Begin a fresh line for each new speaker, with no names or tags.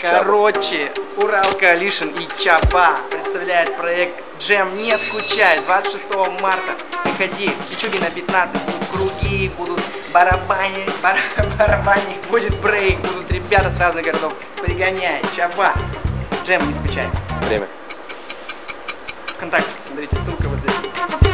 Короче, Урал Коалишн и Чапа представляет проект Джем не скучай 26 марта. Приходи, Пичугина 15, будут круги, будут барабани, бар, барабани, будет брейк, будут ребята с разных городов. Пригоняй, Чапа. Джем не скучай.
Время.
Вконтакте посмотрите, ссылка вот здесь.